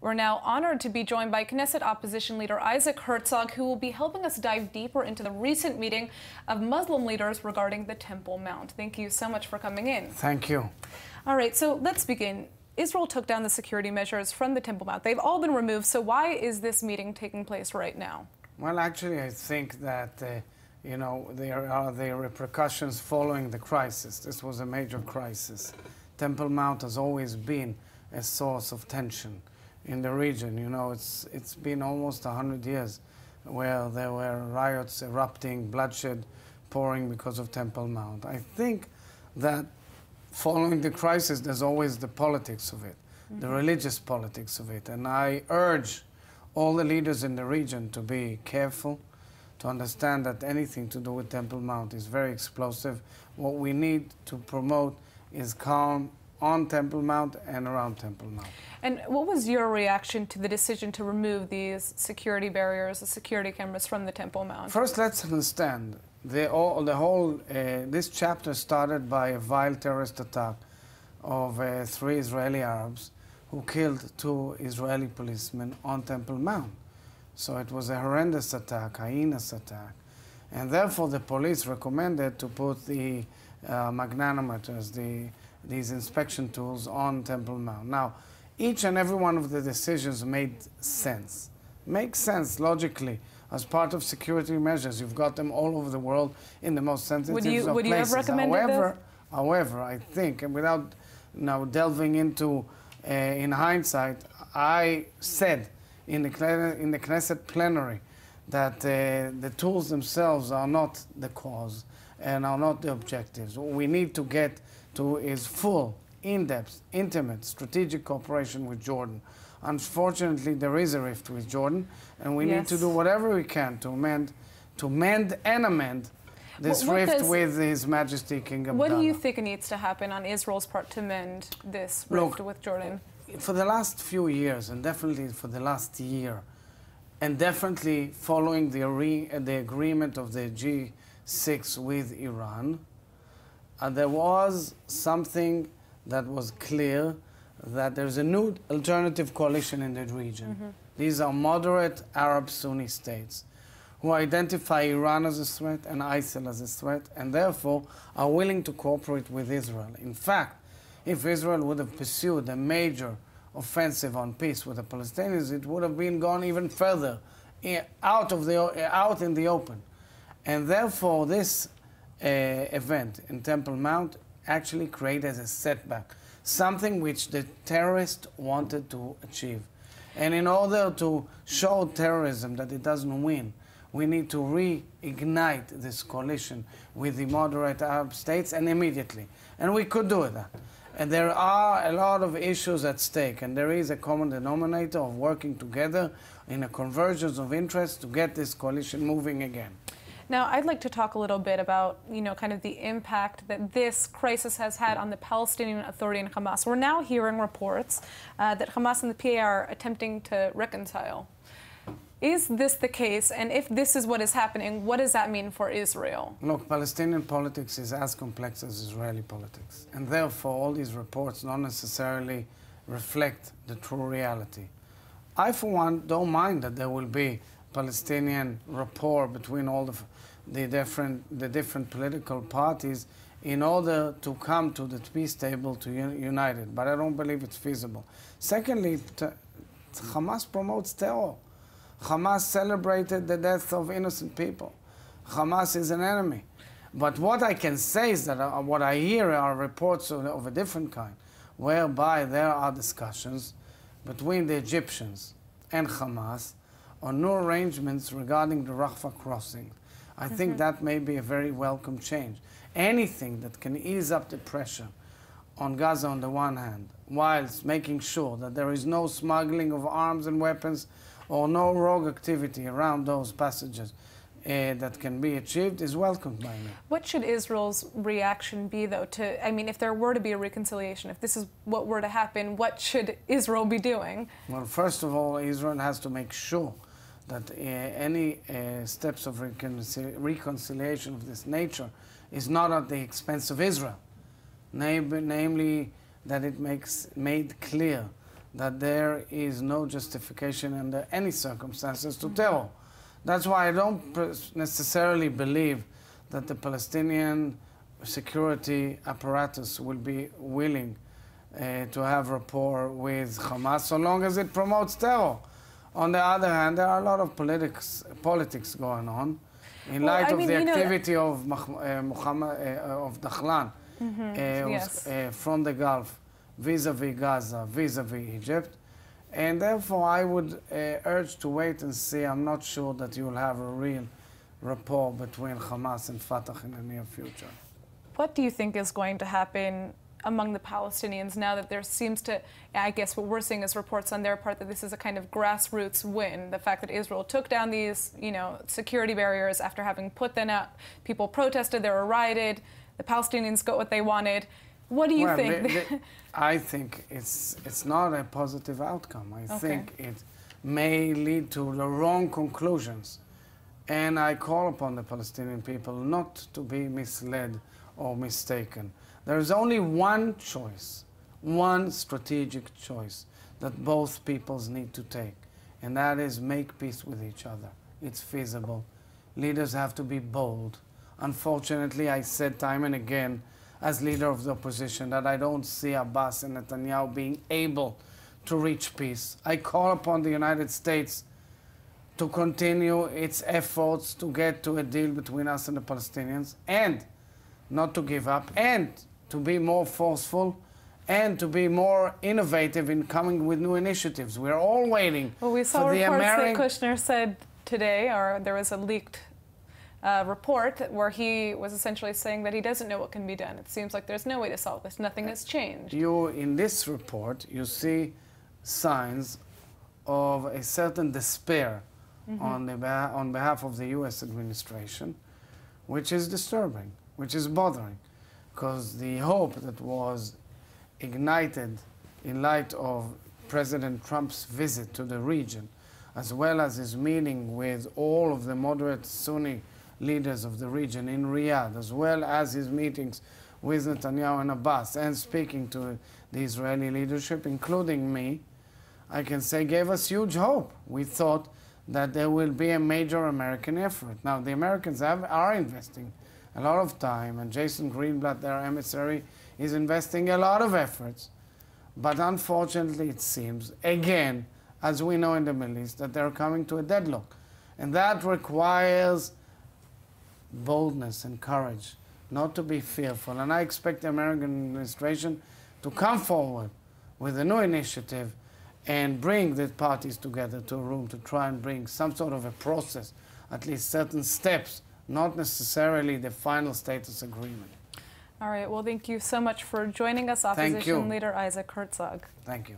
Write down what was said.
We're now honored to be joined by Knesset opposition leader Isaac Herzog, who will be helping us dive deeper into the recent meeting of Muslim leaders regarding the Temple Mount. Thank you so much for coming in. Thank you. All right, so let's begin. Israel took down the security measures from the Temple Mount. They've all been removed, so why is this meeting taking place right now? Well, actually, I think that, uh, you know, there are the repercussions following the crisis. This was a major crisis. Temple Mount has always been a source of tension in the region. You know, it's, it's been almost 100 years where there were riots erupting, bloodshed pouring because of Temple Mount. I think that following the crisis, there's always the politics of it, mm-hmm. the religious politics of it. And I urge all the leaders in the region to be careful, to understand that anything to do with Temple Mount is very explosive. What we need to promote is calm on Temple Mount and around Temple Mount. And what was your reaction to the decision to remove these security barriers, the security cameras from the Temple Mount? First, let's understand the, all, the whole, uh, this chapter started by a vile terrorist attack of uh, three Israeli Arabs who killed two Israeli policemen on Temple Mount. So it was a horrendous attack, heinous attack. And therefore the police recommended to put the uh, magnetometers, the these inspection tools on Temple Mount. Now, each and every one of the decisions made sense. Makes sense logically as part of security measures. You've got them all over the world in the most sensitive would you, of would places. You have recommended however, this? however, I think, and without now delving into uh, in hindsight, I said in the in the Knesset plenary that uh, the tools themselves are not the cause and are not the objectives. What We need to get to is full, in-depth, intimate, strategic cooperation with Jordan. Unfortunately, there is a rift with Jordan, and we yes. need to do whatever we can to mend, to mend and amend this what, what rift does, with His Majesty King Abdullah. What do you think needs to happen on Israel's part to mend this rift Look, with Jordan? For the last few years, and definitely for the last year, and definitely following the, the agreement of the G6 with Iran, uh, there was something that was clear that there's a new alternative coalition in the region. Mm -hmm. These are moderate Arab Sunni states who identify Iran as a threat and ISIL as a threat and therefore are willing to cooperate with Israel. In fact, if Israel would have pursued a major offensive on peace with the Palestinians, it would have been gone even further out, of the, out in the open. And therefore, this uh, event in Temple Mount actually created a setback, something which the terrorists wanted to achieve. And in order to show terrorism that it doesn't win, we need to reignite this coalition with the moderate Arab states and immediately. And we could do that. And there are a lot of issues at stake, and there is a common denominator of working together in a convergence of interests to get this coalition moving again. Now, I'd like to talk a little bit about, you know, kind of the impact that this crisis has had on the Palestinian Authority and Hamas. We're now hearing reports uh, that Hamas and the PA are attempting to reconcile. Is this the case? And if this is what is happening, what does that mean for Israel? Look, Palestinian politics is as complex as Israeli politics. And therefore, all these reports do not necessarily reflect the true reality. I, for one, don't mind that there will be Palestinian rapport between all the, the, different, the different political parties in order to come to the peace table to unite it. But I don't believe it's feasible. Secondly, Hamas promotes terror. Hamas celebrated the death of innocent people. Hamas is an enemy. But what I can say is that uh, what I hear are reports of, of a different kind, whereby there are discussions between the Egyptians and Hamas on new arrangements regarding the Rafah crossing. I mm -hmm. think that may be a very welcome change. Anything that can ease up the pressure on Gaza on the one hand, whilst making sure that there is no smuggling of arms and weapons or no rogue activity around those passages uh, that can be achieved is welcomed by me. What should Israel's reaction be, though, to, I mean, if there were to be a reconciliation, if this is what were to happen, what should Israel be doing? Well, first of all, Israel has to make sure that uh, any uh, steps of reconciliation of this nature is not at the expense of Israel. namely, that it makes made clear that there is no justification under any circumstances to terror. That's why I don't necessarily believe that the Palestinian security apparatus will be willing uh, to have rapport with Hamas so long as it promotes terror. On the other hand, there are a lot of politics, politics going on in Well, light I of mean, the you know- activity of uh, Muhammad, uh, of Dahlan uh, Mm-hmm. yes. uh, from the Gulf vis-a-vis Gaza, vis-a-vis Egypt. And therefore, I would uh, urge to wait and see. I'm not sure that you'll have a real rapport between Hamas and Fatah in the near future. What do you think is going to happen among the Palestinians now that there seems to, I guess what we're seeing is reports on their part that this is a kind of grassroots win. The fact that Israel took down these, you know, security barriers after having put them up, people protested, they were rioted, the Palestinians got what they wanted. What do you Well, think? I think it's, it's not a positive outcome. I Okay. think it may lead to the wrong conclusions. And I call upon the Palestinian people not to be misled or mistaken. There is only one choice, one strategic choice that both peoples need to take, and that is make peace with each other. It's feasible. Leaders have to be bold. Unfortunately, I said time and again, as leader of the opposition, that I don't see Abbas and Netanyahu being able to reach peace. I call upon the United States to continue its efforts to get to a deal between us and the Palestinians and not to give up and to be more forceful and to be more innovative in coming with new initiatives. We're all waiting well, we saw for the reports Ameri- that Kushner said today, or there was a leaked uh, report where he was essentially saying that he doesn't know what can be done. It seems like there's no way to solve this. Nothing has changed. you in this report you see signs of a certain despair on the on behalf of the U.S. administration, which is disturbing, which is bothering, because the hope that was ignited in light of President Trump's visit to the region, as well as his meeting with all of the moderate Sunni leaders of the region in Riyadh, as well as his meetings with Netanyahu and Abbas, and speaking to the Israeli leadership, including me, I can say gave us huge hope. We thought that there will be a major American effort. Now, the Americans have, are investing a lot of time, and Jason Greenblatt, their emissary, is investing a lot of efforts. But unfortunately, it seems, again, as we know in the Middle East, that they're coming to a deadlock. And that requires boldness and courage, not to be fearful. And I expect the American administration to come forward with a new initiative and bring the parties together to a room to try and bring some sort of a process, at least certain steps, not necessarily the final status agreement. All right. Well, thank you so much for joining us, Opposition Leader Isaac Herzog. Thank you.